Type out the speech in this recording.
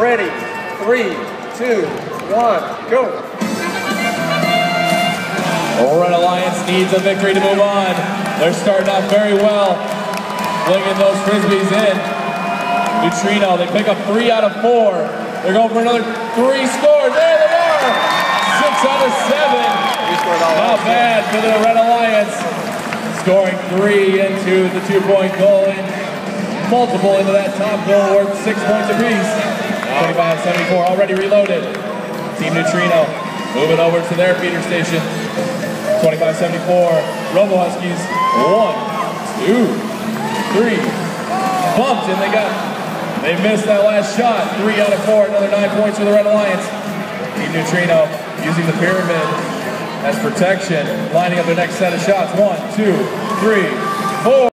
Ready. Three, two, one, go. Red Alliance needs a victory to move on. They're starting off very well, flinging those frisbees in. Neutrino, they pick up three out of four. They're going for another three scores. There they are! Six out of seven. Not bad for the Red Alliance. Scoring three into the two-point goal and multiple into that top goal worth six points apiece. 25-74, already reloaded. Team Neutrino moving over to their feeder station. 25-74, Robo Huskies. One, two, three. Bumped and they got, they missed that last shot. Three out of four, another nine points for the Red Alliance. Team Neutrino using the pyramid as protection, lining up their next set of shots. One, two, three, four.